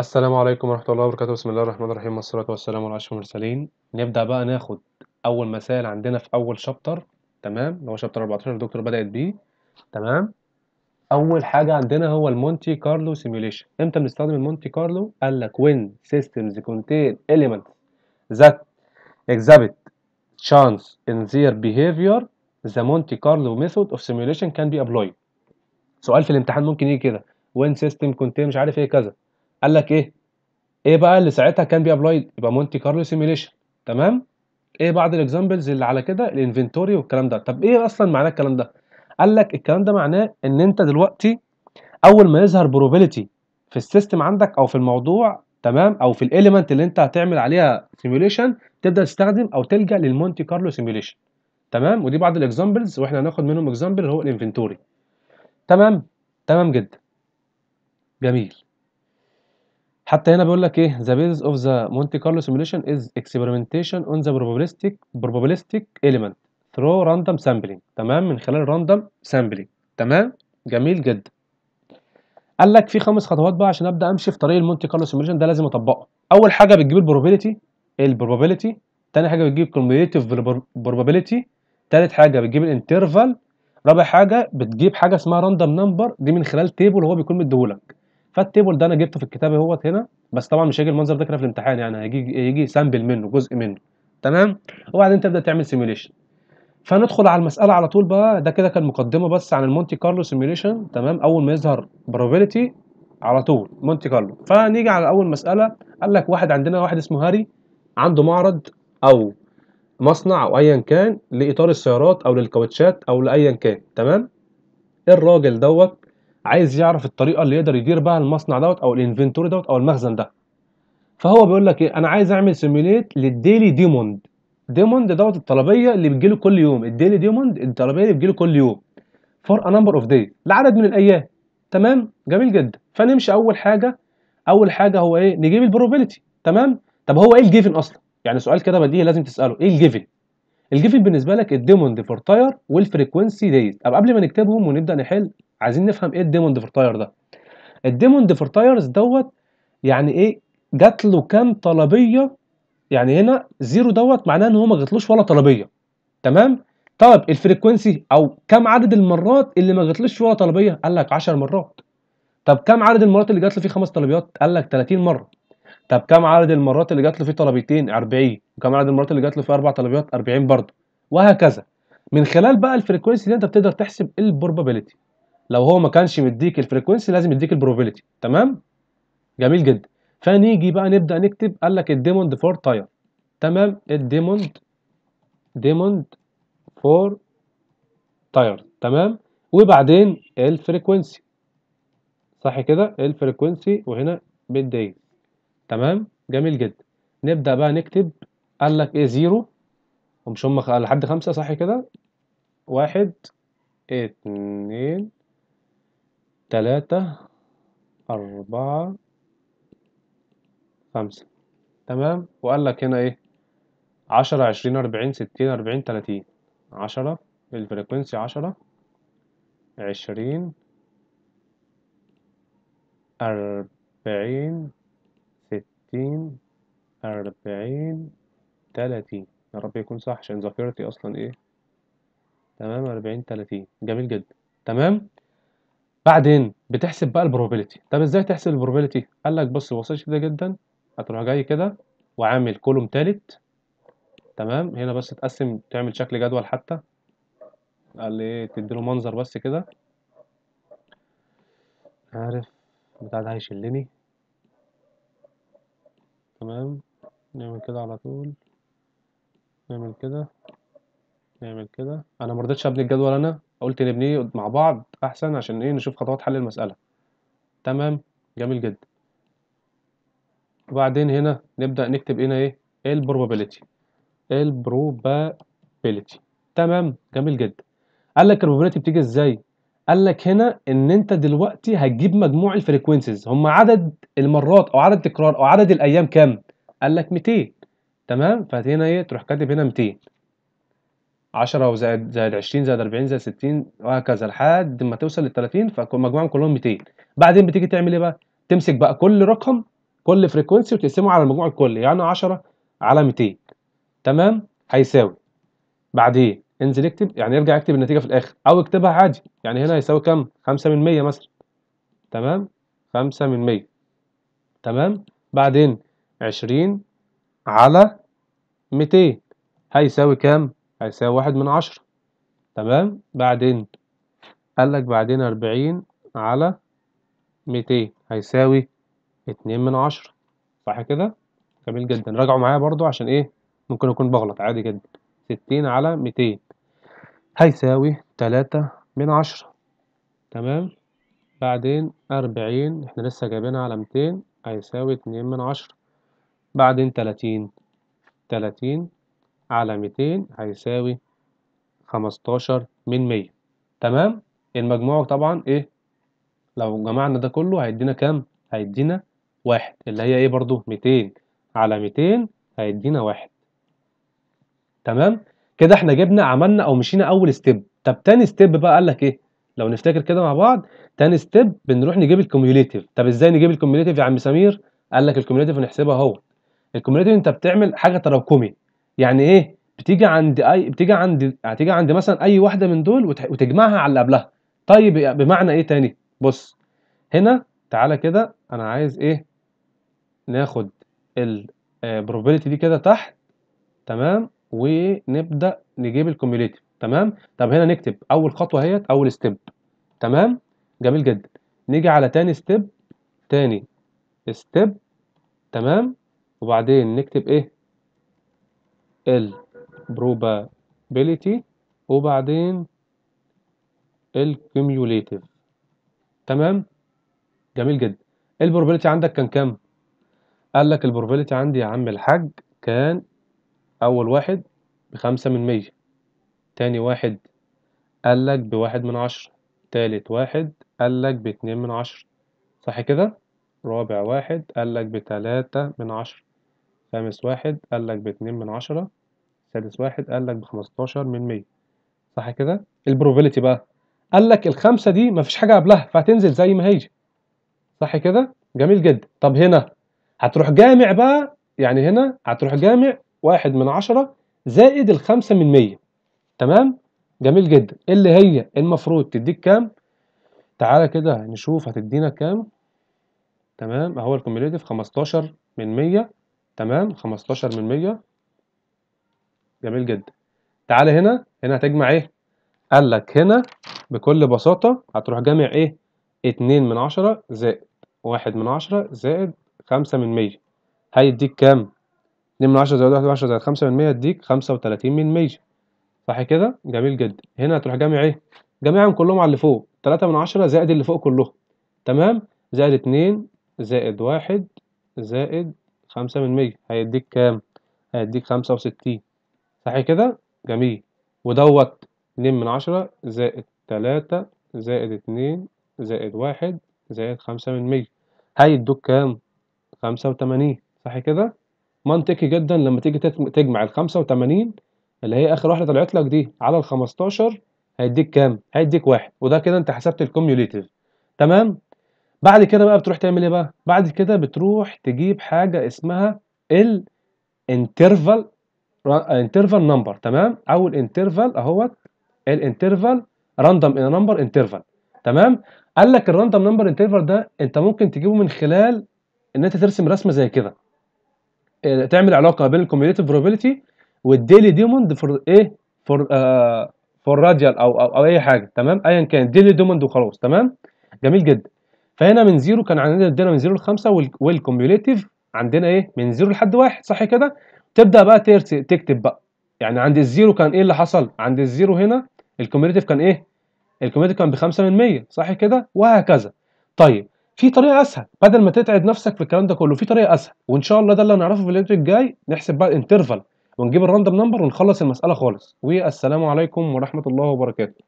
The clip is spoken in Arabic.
السلام عليكم ورحمة الله وبركاته. بسم الله الرحمن الرحيم. والصلاة والسلام على أشرف المرسلين. نبدأ بقى ناخد أول مسائل عندنا في أول chapter تمام؟ اللي هو chapter 14 الدكتور بدأت بيه. تمام؟ أول حاجة عندنا هو ال Monte Carlo simulation إمتى بنستخدم ال Monte Carlo؟ قال لك when systems contain elements that exhibit chance in their behavior the Monte Carlo method of simulation can be applied. سؤال في الامتحان ممكن يجي كده. when system contain مش عارف إيه كذا. قال لك إيه؟ إيه بقى اللي ساعتها can be applied يبقى Monte Carlo simulation تمام؟ إيه بعض ال examples اللي على كده؟ ال inventory والكلام ده. طب إيه أصلا معناه الكلام ده؟ قال لك الكلام ده معناه إن أنت دلوقتي أول ما يظهر probability في ال system عندك أو في الموضوع تمام؟ أو في ال element اللي أنت هتعمل عليها simulation تبدأ تستخدم أو تلجأ لل Monte Carlo simulation تمام؟ ودي بعض ال examples وإحنا هناخد منهم example اللي هو ال inventory. تمام؟ تمام جدا. جميل. حتى هنا بيقول لك إيه the basis of the Monte Carlo simulation is experimentation on the probabilistic probabilistic element through random sampling. تمام؟ من خلال random sampling. تمام؟ جميل جدا. قال لك في خمس خطوات بقى عشان أبدأ أمشي في طريق ال Monte Carlo simulation ده لازم أطبقه. أول حاجة بتجيب ال probability ال probability تاني حاجة بتجيب cumulative probability. تالت حاجة بتجيب ال interval. رابع حاجة بتجيب حاجة اسمها random number دي من خلال table هو بيكون مديهولك. فال table ده أنا جبته في الكتاب أهوت هنا بس طبعا مش هيجي المنظر ده كده في الامتحان يعني هيجي يجي sample منه جزء منه تمام؟ وبعدين تبدأ تعمل simulation فندخل على المسألة على طول بقى ده كده كان مقدمة بس عن ال Monte Carlo simulation تمام؟ أول ما يظهر probability على طول Monte Carlo. فنيجي على أول مسألة قال لك واحد عندنا واحد اسمه هاري عنده معرض أو مصنع أو ايا كان لإطار السيارات أو للكاوتشات أو لايا كان تمام؟ الراجل دوت عايز يعرف الطريقة اللي يقدر يدير بها المصنع دوت أو ال inventory دوت أو المخزن ده. فهو بيقول لك إيه أنا عايز أعمل simulate لل daily demand demand دوت الطلبية اللي بتجيله كل يوم. ال daily demand الطلبية اللي بتجيله كل يوم. for a number of day لعدد من الأيام. تمام؟ جميل جدا. فنمشي أول حاجة. أول حاجة هو إيه؟ نجيب ال probability تمام؟ طب هو إيه ال given أصلا؟ يعني سؤال كده بديهي لازم تسأله. إيه ال given ال given بالنسبة لك ال demand for tire وال frequency days طب قبل ما نكتبهم ونبدأ نحل عايزين نفهم إيه ال demand for tire ده. ال demand for tires دوت يعني إيه؟ جات له كام طلبية؟ يعني هنا zero دوت معناه إن هو ما جاتلوش ولا طلبية. تمام؟ طب ال frequency أو كم عدد المرات اللي ما جاتلوش ولا طلبية؟ قال لك 10 مرات. طب كم عدد المرات اللي جات له فيه خمس طلبيات؟ قال لك 30 مرة. طب كم عدد المرات اللي جات له فيه طلبيتين؟ 40 وكم عدد المرات اللي جات له فيه أربع طلبيات؟ 40 برضه. وهكذا. من خلال بقى ال frequency دي أنت بتقدر تحسب ال probability لو هو ما كانش مديك ال frequency لازم يديك ال probability تمام؟ جميل جدا. فنيجي بقى نبدأ نكتب. قال لك ال demand for tire تمام؟ ال demand demand for tire تمام؟ وبعدين ال frequency صح كده؟ ال frequency وهنا بال days تمام؟ جميل جدا. نبدأ بقى نكتب. قال لك إيه zero ومش هم. لحد خمسة؟ صح كده؟ واحد اتنين تلاتة أربعة خمسة. تمام؟ وقال لك هنا إيه؟ عشرة عشرين أربعين ستين أربعين تلاتين. عشرة الفريكونسي عشرة. عشرين أربعين ستين أربعين تلاتين. يا رب يكون صح عشان ذاكرتي أصلا إيه؟ تمام أربعين تلاتين. جميل جدا. تمام؟ بعدين بتحسب بقى ال probability طب إزاي تحسب ال probability قال لك بص بسيط كده جدا هتروح جاي كده وعامل column تالت. تمام؟ هنا بس تقسم تعمل شكل جدول حتى. قال لي إيه؟ تديله منظر بس كده. عارف بتاع ده هيشلني. تمام؟ نعمل كده على طول. نعمل كده. نعمل كده. أنا مرضتش أبني الجدول أنا. قلت نبنيه مع بعض أحسن عشان إيه نشوف خطوات حل المسألة. تمام؟ جميل جدا. وبعدين هنا نبدأ نكتب هنا إيه؟ ال probability ال probability تمام؟ جميل جدا. قال لك ال probability بتيجي إزاي؟ قال لك هنا إن أنت دلوقتي هتجيب مجموع ال frequencies هم عدد المرات أو عدد التكرار أو عدد الأيام كام؟ قال لك 200 تمام؟ فهنا إيه؟ تروح كاتب هنا 200 10 وزائد زائد 20 زائد 40 زائد 60 وهكذا لحد ما توصل لل 30 فمجموعهم كلهم 200 بعدين بتيجي تعمل إيه بقى؟ تمسك بقى كل رقم كل فريكونسي وتقسمه على المجموع الكلي يعني 10 على 200 تمام؟ هيساوي. بعدين انزل اكتب يعني ارجع اكتب النتيجة في الآخر. أو اكتبها عادي يعني هنا هيساوي كام؟ 5 من 100 مثلا. تمام؟ 5 من 100 تمام؟ بعدين 20 على 200 هيساوي كام؟ هيساوي واحد من عشرة. تمام؟ بعدين؟ قال لك بعدين 40 على 200 هيساوي اتنين من عشرة. صح كده؟ جميل جدا. راجعوا معايا برضو عشان إيه؟ ممكن أكون بغلط. عادي جدا. ستين على ميتين هيساوي تلاتة من عشرة. تمام؟ بعدين أربعين إحنا لسه جايبينها على ميتين هيساوي اتنين من عشرة. بعدين تلاتين. تلاتين على ميتين هيساوي خمستاشر من مية. تمام؟ المجموع طبعا إيه؟ لو جمعنا ده كله هيدينا كام؟ هيدينا واحد. اللي هي إيه برضو؟ ميتين. على ميتين هيدينا واحد. تمام؟ كده إحنا جبنا عملنا أو مشينا أول step طب تاني step بقى قال لك إيه؟ لو نفتكر كده مع بعض تاني step بنروح نجيب ال cumulative طب إزاي نجيب ال cumulative يا عم سمير؟ قال لك ال cumulative نحسبها أهو. ال cumulative أنت بتعمل حاجة تراكمي. يعني إيه؟ بتيجي عند اي بتيجي عند هتيجي عند مثلا أي واحدة من دول وت- وتجمعها على اللي قبلها. طيب بمعنى إيه تاني؟ بص هنا تعالى كده أنا عايز إيه؟ ناخد ال probability دي كده تحت تمام؟ ونبدأ نجيب ال cumulative تمام؟ طب هنا نكتب أول خطوة أهيت أول step تمام؟ جميل جدا. نيجي على تاني step تاني step تمام؟ وبعدين نكتب إيه؟ ال probability وبعدين ال cumulative تمام؟ جميل جدا. ال probability عندك كان كام؟ قال لك ال probability عندي يا عم الحاج كان أول واحد بخمسة من مية. تاني واحد قال لك بواحد من عشرة. تالت واحد قال لك باتنين من عشرة. صح كده؟ رابع واحد قال لك بتلاتة من عشرة. خامس واحد قال لك باتنين من عشرة. سادس واحد قال لك بخمستاشر من مية. صح كده؟ ال probability بقى. قال لك الخمسة دي مفيش حاجة قبلها فهتنزل زي ما هي صح كده؟ جميل جدا. طب هنا هتروح جامع بقى يعني هنا هتروح جامع واحد من عشرة زائد الخمسة من مية. تمام؟ جميل جدا. اللي هي المفروض تديك كام؟ تعالى كده نشوف هتدينا كام. تمام؟ أهو ال cumulative 15 من 100 تمام؟ 15 من 100 جميل جدا. تعالى هنا هنا هتجمع إيه؟ قال لك هنا بكل بساطة هتروح جامع إيه؟ 2 من 10 زائد 1 من 10 زائد 5 من 100 هيديك كام؟ 2 من 10 زائد 1 من 10 زائد 5 من 100 يديك 35 من 100 صح كده؟ جميل جدا. هنا هتروح جامع إيه؟ جامعهم كلهم على اللي فوق. 3 من 10 زائد اللي فوق كلهم تمام؟ زائد 2 زائد 1 زائد 5 من 100 هيديك كام؟ هيديك 65 صح كده؟ جميل. ودوت 2 من 10 زائد 3 زائد 2 زائد 1 زائد 5 من 100 هيدوك كام؟ 85 صح كده؟ منطقي جدا لما تيجي تجمع ال 85 اللي هي آخر واحدة طلعت لك دي على ال 15 هيديك كام؟ هيديك واحد. وده كده انت حسبت ال cumulative تمام؟ بعد كده بقى بتروح تعمل إيه بقى؟ بعد كده بتروح تجيب حاجة اسمها ال interval interval number تمام؟ أو ال interval أهوت ال interval random number interval تمام؟ قال لك ال random number interval ده أنت ممكن تجيبه من خلال إن أنت ترسم رسمة زي كده. إيه، تعمل علاقة بين ال cumulative probability وال daily demand for إيه for آه for radial أو, أو أو أي حاجة تمام؟ ايا كان daily demand وخلاص تمام؟ جميل جدا. فهنا من zero كان عندنا من zero لخمسة وال- وال cumulative عندنا إيه؟ من zero لحد واحد صح كده؟ تبدأ بقى ترس- تكتب بقى. يعني عند ال zero كان إيه اللي حصل؟ عند ال zero هنا ال cumulative كان إيه؟ ال cumulative كان بخمسة من 100 صح كده؟ وهكذا. طيب في طريقة أسهل. بدل ما تتعب نفسك في الكلام ده كله في طريقة أسهل. وإن شاء الله ده اللي هنعرفه في الفيديو الجاي نحسب بقى ال interval. ونجيب ال random number ونخلص المسألة خالص. والسلام عليكم ورحمة الله وبركاته.